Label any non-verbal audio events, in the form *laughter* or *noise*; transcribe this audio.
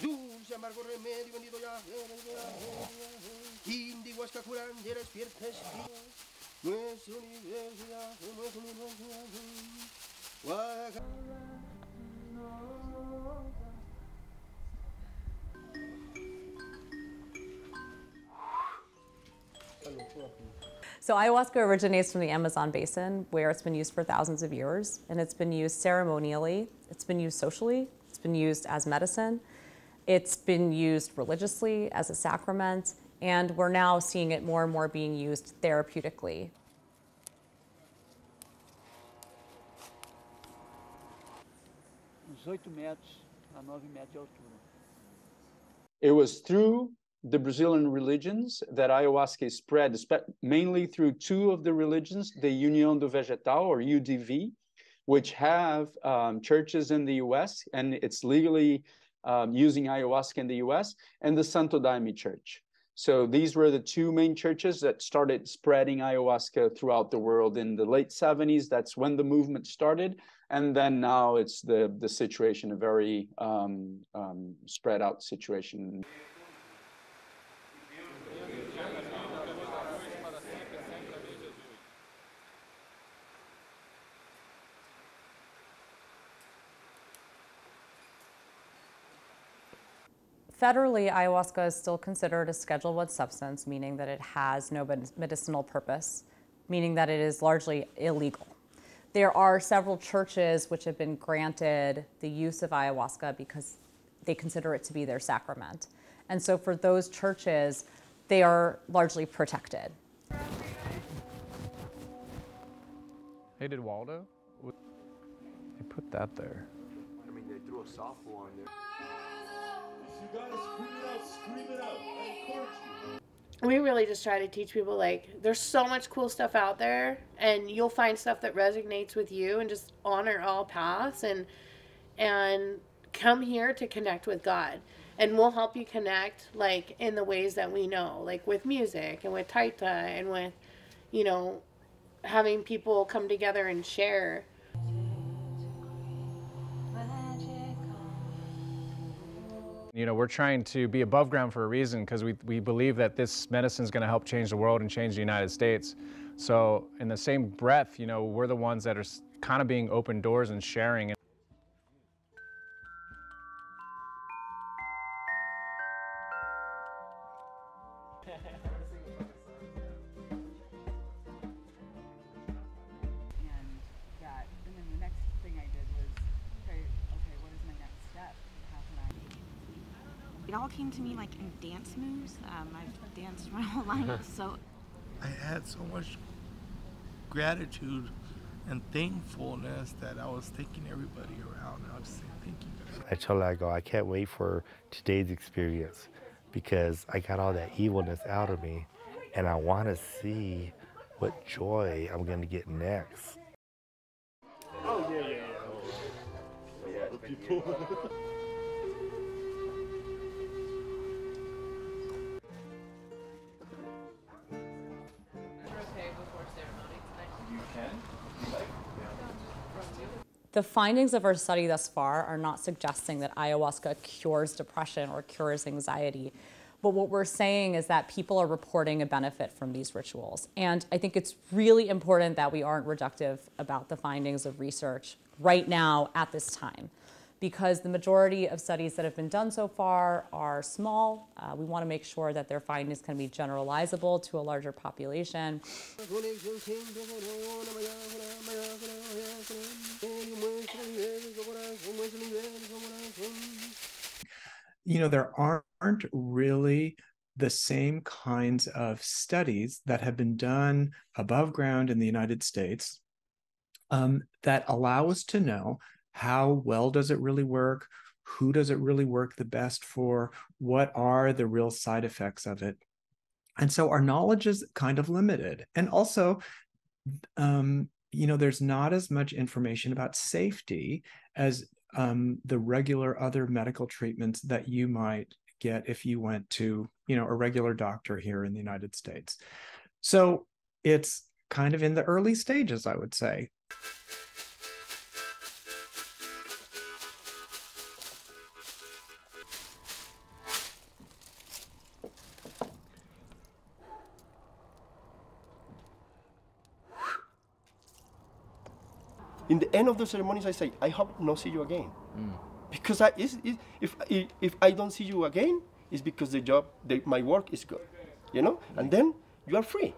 Dulce amargo remedio ya despierta espíritu Nuestra universidad, nuestra universidad Oaxaca So ayahuasca originates from the Amazon basin where it's been used for thousands of years and it's been used ceremonially, it's been used socially, been used as medicine, it's been used religiously as a sacrament, and we're now seeing it more and more being used therapeutically. metros a 9 metros de altura. It was through the Brazilian religions that ayahuasca spread, mainly through two of the religions, the União do Vegetal or UDV, which have um, churches in the US and it's legally um, using ayahuasca in the US, and the Santo Daime Church. So these were the two main churches that started spreading ayahuasca throughout the world in the late 70s. That's when the movement started. And then now it's the, the situation, a very um, um, spread out situation. Federally, ayahuasca is still considered a Schedule I substance, meaning that it has no medicinal purpose, meaning that it is largely illegal. There are several churches which have been granted the use of ayahuasca because they consider it to be their sacrament. And so for those churches, they are largely protected. Hey, did Waldo? They put that there. I mean, they threw a softball on there. You gotta scream it out, scream it out. I encourage you. We really just try to teach people like there's so much cool stuff out there and you'll find stuff that resonates with you and just honor all paths and and come here to connect with God. And we'll help you connect like in the ways that we know like with music and with taita and with you know having people come together and share You know, we're trying to be above ground for a reason because we, we believe that this medicine is going to help change the world and change the United States. So in the same breath, you know, we're the ones that are kind of being open doors and sharing. It all came to me like in dance moves. Um, I've danced my *laughs* whole life, so. I had so much gratitude and thankfulness that I was taking everybody around. I was saying, thank you guys. I told her, I go, I can't wait for today's experience because I got all that evilness out of me and I want to see what joy I'm going to get next. Oh, yeah, yeah, yeah. Oh, yeah. *laughs* The findings of our study thus far are not suggesting that ayahuasca cures depression or cures anxiety. But what we're saying is that people are reporting a benefit from these rituals. And I think it's really important that we aren't reductive about the findings of research right now at this time because the majority of studies that have been done so far are small. Uh, we want to make sure that their findings can be generalizable to a larger population. You know, there aren't really the same kinds of studies that have been done above ground in the United States um, that allow us to know how well does it really work? Who does it really work the best for? What are the real side effects of it? And so our knowledge is kind of limited. And also um, you know there's not as much information about safety as um, the regular other medical treatments that you might get if you went to you know a regular doctor here in the united states. So it's kind of in the early stages i would say in the end of the ceremonies, I say, I hope not see you again. Mm. Because I, is, is, if, if, if I don't see you again, it's because the job, the, my work is good, you know? And mm. then you are free.